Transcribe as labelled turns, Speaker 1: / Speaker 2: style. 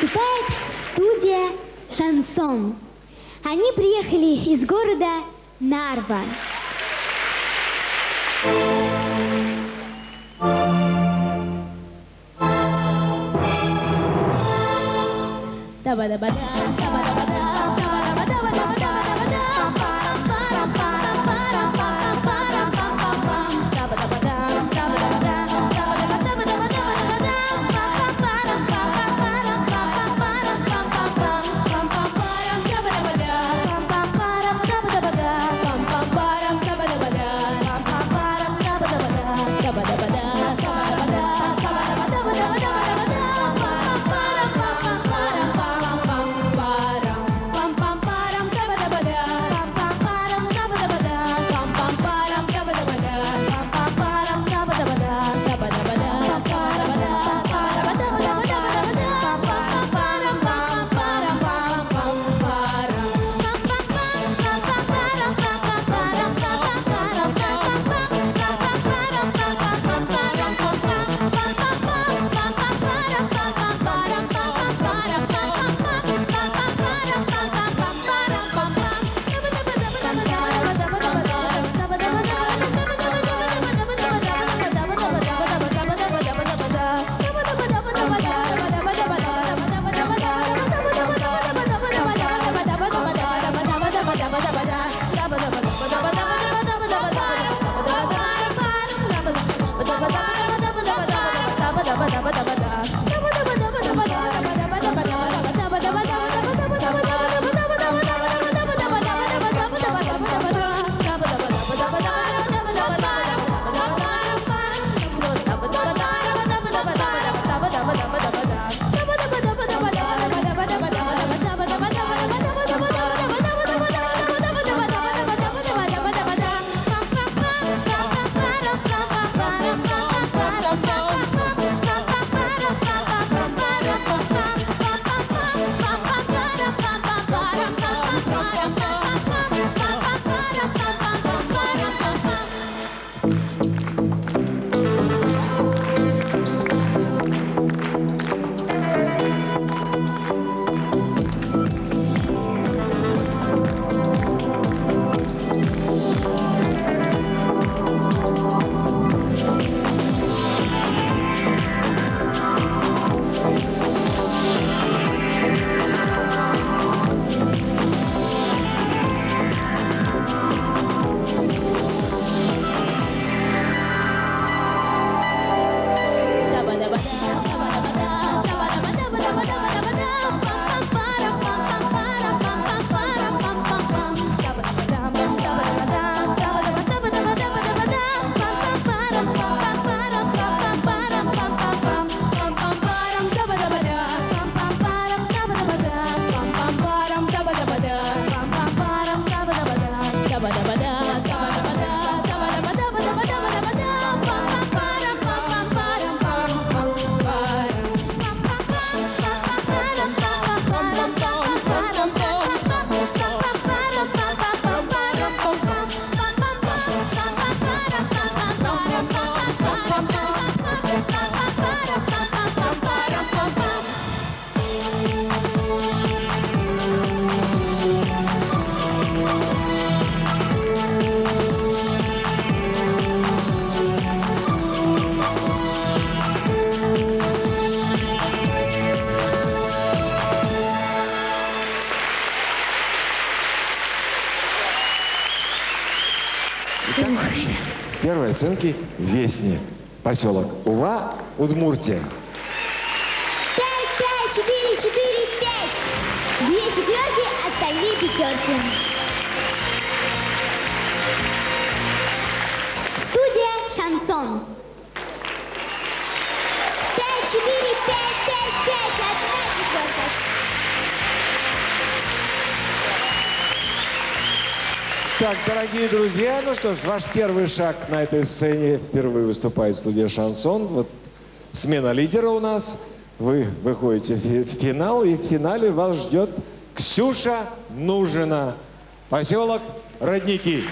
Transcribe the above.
Speaker 1: выступает студия «Шансон». Они приехали из города Нарва.
Speaker 2: Dabba-dabba-da, dabba-dabba-da, dabba-dabba-da, 哒吧哒吧。
Speaker 3: Итак, первые оценки Весни. Поселок Ува, Удмуртия.
Speaker 1: 5, 5, 4, 4, 5. Две четверки, остальные пятерки. Студия «Шансон». 5, 4, 5, 5, 5.
Speaker 3: Так, дорогие друзья, ну что ж, ваш первый шаг на этой сцене. Впервые выступает студия «Шансон». Вот смена лидера у нас. Вы выходите в фи- в финал, и в финале вас ждет Ксюша Нужина. Поселок Родники.